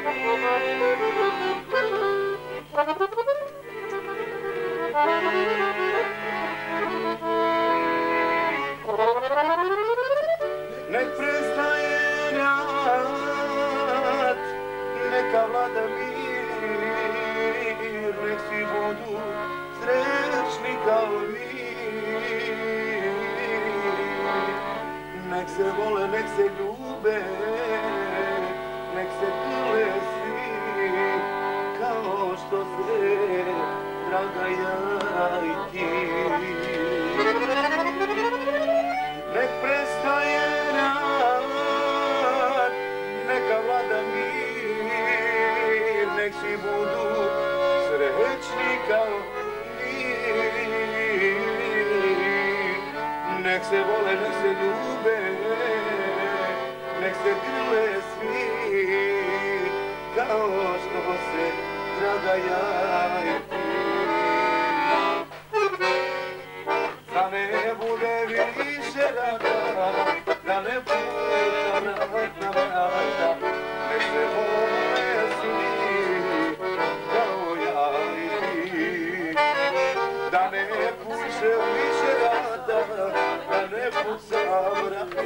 Nek prestaje rat, neka vlada mir, nek svi budu srećni kao mi. Nek se vole, nek se ljube, majki i. Nek prestaje rad, neka vlada mir, nek svi budu srećni kao mi. Nek se vole, nek se ljube, nek se grle svi, kao što se, draga ja showed up.